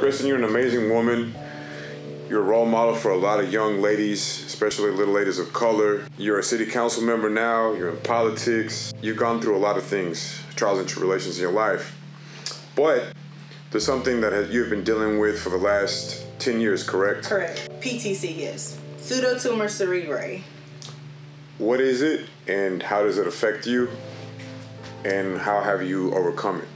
Kristen, you're an amazing woman. You're a role model for a lot of young ladies, especially little ladies of color. You're a city council member now. You're in politics. You've gone through a lot of things, trials and tribulations in your life. But there's something that you've been dealing with for the last 10 years, correct? Correct. PTC, yes. Pseudotumor cerebri. What is it and how does it affect you? And how have you overcome it?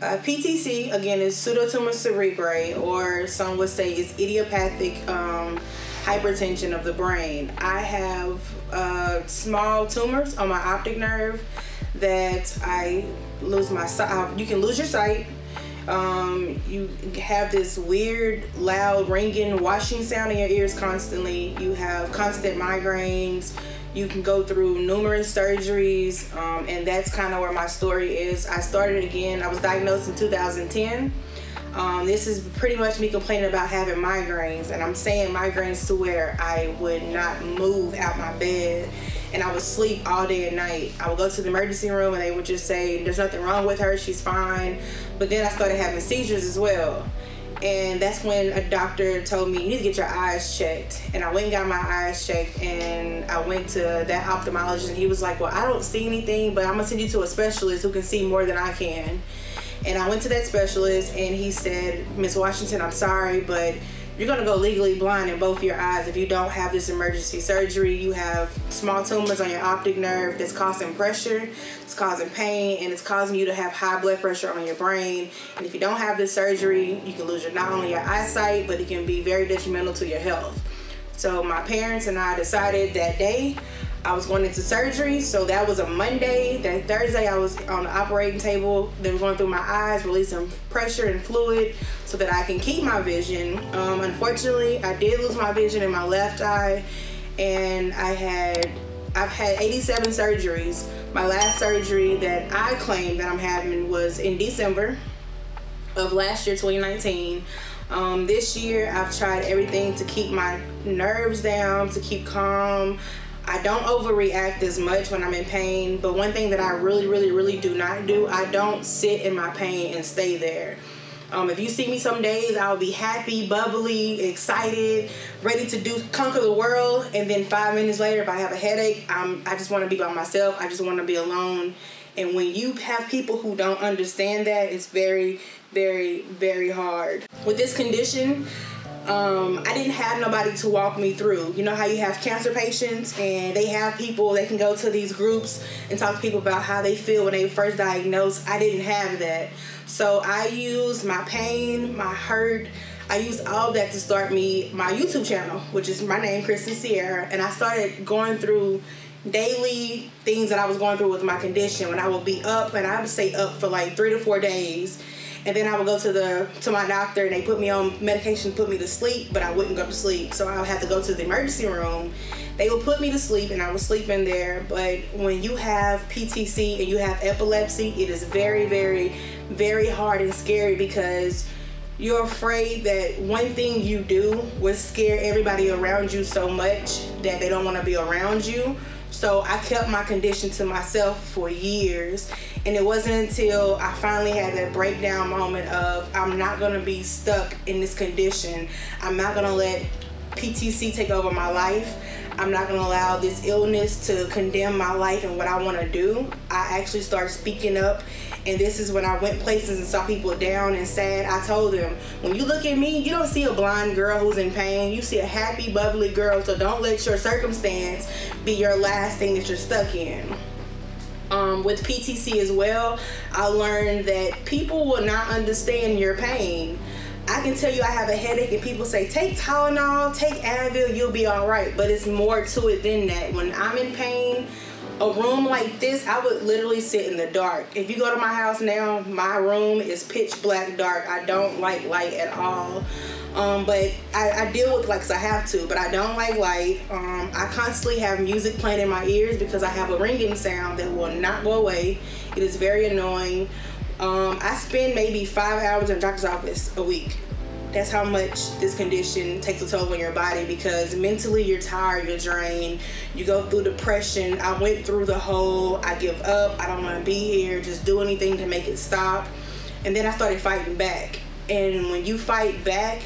Uh, PTC again is pseudotumor cerebri, or some would say is idiopathic um, hypertension of the brain. I have uh, small tumors on my optic nerve that I lose my sight. Uh, you can lose your sight. Um, you have this weird, loud, ringing, washing sound in your ears constantly. You have constant migraines you can go through numerous surgeries, um, and that's kind of where my story is. I started again, I was diagnosed in 2010. Um, this is pretty much me complaining about having migraines, and I'm saying migraines to where I would not move out my bed and I would sleep all day and night. I would go to the emergency room and they would just say, There's nothing wrong with her, she's fine. But then I started having seizures as well and that's when a doctor told me you need to get your eyes checked. And i went and got my eyes checked and i went to that ophthalmologist and he was like well i don't see anything but i'm gonna send you to a specialist who can see more than i can. And i went to that specialist and he said miss washington i'm sorry but you're to go legally blind in both your eyes if you don't have this emergency surgery. You have small tumors on your optic nerve that's causing pressure, it's causing pain, and it's causing you to have high blood pressure on your brain. And if you don't have this surgery, you can lose your, not only your eyesight, but it can be very detrimental to your health. So my parents and I decided that day I was going into surgery, so that was a Monday. That Thursday, I was on the operating table. They were going through my eyes, releasing pressure and fluid so that I can keep my vision. Um, unfortunately, I did lose my vision in my left eye, and I had I've had 87 surgeries. My last surgery that I claim that I'm having was in December of last year, 2019. Um, this year, I've tried everything to keep my nerves down, to keep calm. I don't overreact as much when I'm in pain, but one thing that I really, really, really do not do, I don't sit in my pain and stay there. Um, if you see me some days, I'll be happy, bubbly, excited, ready to do conquer the world, and then five minutes later, if I have a headache, I'm I just want to be by myself. I just want to be alone. And when you have people who don't understand that, it's very, very, very hard. With this condition, um, I didn't have nobody to walk me through. You know how you have cancer patients and they have people, they can go to these groups and talk to people about how they feel when they first diagnosed. I didn't have that. So I used my pain, my hurt, I used all that to start me, my YouTube channel, which is my name, Kristen Sierra. And I started going through daily things that I was going through with my condition when I would be up and I would stay up for like three to four days and then I would go to the to my doctor and they put me on medication, put me to sleep, but I wouldn't go to sleep. So I would have to go to the emergency room. They would put me to sleep and I would sleep in there. But when you have PTC and you have epilepsy, it is very, very, very hard and scary because you're afraid that one thing you do will scare everybody around you so much that they don't want to be around you. So I kept my condition to myself for years. And it wasn't until I finally had that breakdown moment of I'm not going to be stuck in this condition. I'm not going to let PTC take over my life. I'm not going to allow this illness to condemn my life and what I want to do. I actually started speaking up and this is when I went places and saw people down and sad. I told them, when you look at me, you don't see a blind girl who's in pain. You see a happy, bubbly girl. So don't let your circumstance be your last thing that you're stuck in. Um, with PTC as well, I learned that people will not understand your pain. I can tell you I have a headache and people say, take Tylenol, take Advil, you'll be all right. But it's more to it than that. When I'm in pain, a room like this, I would literally sit in the dark. If you go to my house now, my room is pitch black dark. I don't like light at all. Um, but I, I, deal with like, I have to, but I don't like light. Um, I constantly have music playing in my ears because I have a ringing sound that will not go away. It is very annoying. Um, I spend maybe five hours in the doctor's office a week that's how much this condition takes a toll on your body because mentally you're tired, you're drained, you go through depression. I went through the whole I give up, I don't want to be here, just do anything to make it stop. And then I started fighting back. And when you fight back,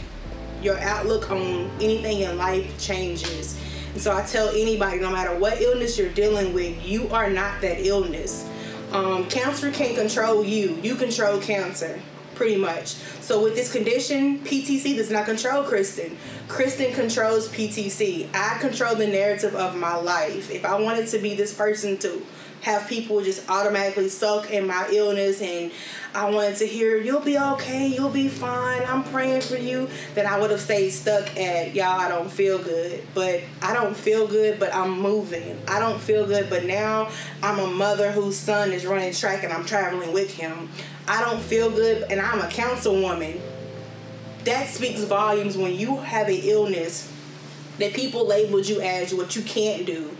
your outlook on anything in life changes. And so I tell anybody, no matter what illness you're dealing with, you are not that illness. Um, cancer can't control you. You control cancer, pretty much. So with this condition, PTC does not control Kristen. Kristen controls PTC. I control the narrative of my life. If I wanted to be this person to have people just automatically suck in my illness and I wanted to hear you'll be okay, you'll be fine, I'm praying for you, then I would have stayed stuck at y'all I don't feel good. But I don't feel good but I'm moving. I don't feel good but now I'm a mother whose son is running track and I'm traveling with him. I don't feel good and I'm a councilwoman. That speaks volumes when you have an illness that people labeled you as what you can't do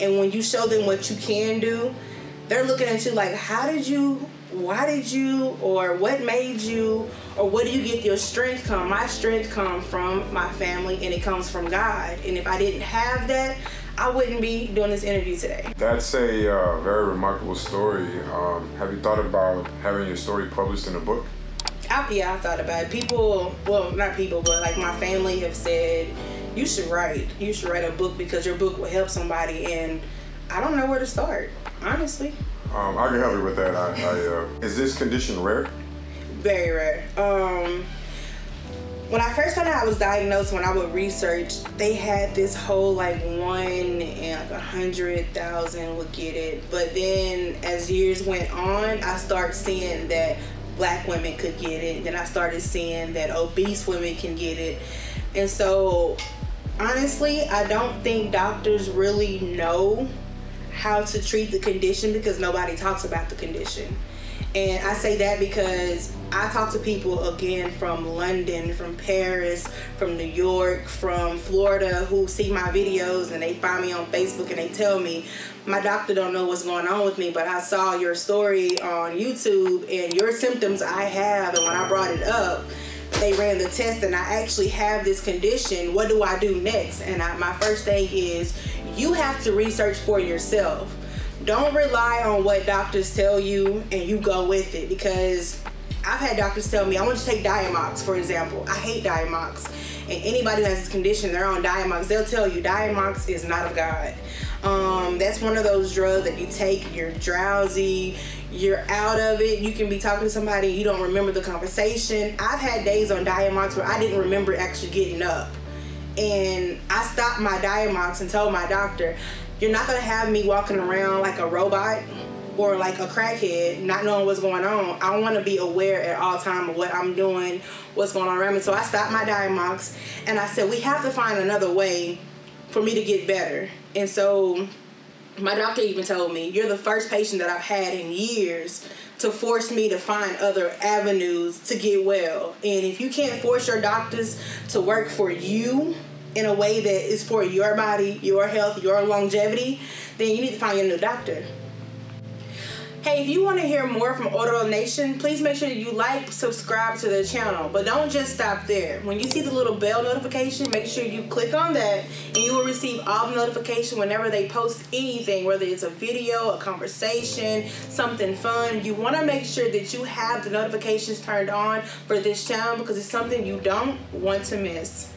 and when you show them what you can do, they're looking at you like, how did you, why did you, or what made you, or what do you get your strength come? My strength comes from my family and it comes from God. And if I didn't have that, I wouldn't be doing this interview today. That's a uh, very remarkable story. Um, have you thought about having your story published in a book? I, yeah, I thought about it. People, well, not people, but like my family have said, you should write. You should write a book because your book will help somebody. And I don't know where to start, honestly. Um, I can help you with that. I, I uh, is this condition rare? Very rare. Um, when I first found out I was diagnosed, when I would research, they had this whole like one in like a hundred thousand would get it. But then as years went on, I started seeing that black women could get it. Then I started seeing that obese women can get it. And so honestly, I don't think doctors really know how to treat the condition because nobody talks about the condition. And I say that because I talk to people again from London, from Paris, from New York, from Florida who see my videos and they find me on Facebook and they tell me, my doctor don't know what's going on with me, but I saw your story on YouTube and your symptoms I have and when I brought it up, they ran the test and I actually have this condition. What do I do next? And I, my first thing is you have to research for yourself. Don't rely on what doctors tell you and you go with it because I've had doctors tell me, I want you to take Diamox, for example. I hate Diamox. And anybody who has this condition, they're on Diamox, they'll tell you Diamox is not of God. Um, that's one of those drugs that you take, you're drowsy, you're out of it. You can be talking to somebody, you don't remember the conversation. I've had days on Diamox where I didn't remember actually getting up. And I stopped my Diamox and told my doctor, you're not gonna have me walking around like a robot or like a crackhead, not knowing what's going on. I want to be aware at all time of what I'm doing, what's going on around me. So I stopped my Diamox and I said, we have to find another way for me to get better. And so my doctor even told me, You're the first patient that I've had in years to force me to find other avenues to get well. And if you can't force your doctors to work for you in a way that is for your body, your health, your longevity, then you need to find a new doctor. Hey, if you want to hear more from Oro Nation, please make sure that you like, subscribe to the channel. But don't just stop there. When you see the little bell notification, make sure you click on that and you will receive all the notification whenever they post anything, whether it's a video, a conversation, something fun. You want to make sure that you have the notifications turned on for this channel because it's something you don't want to miss.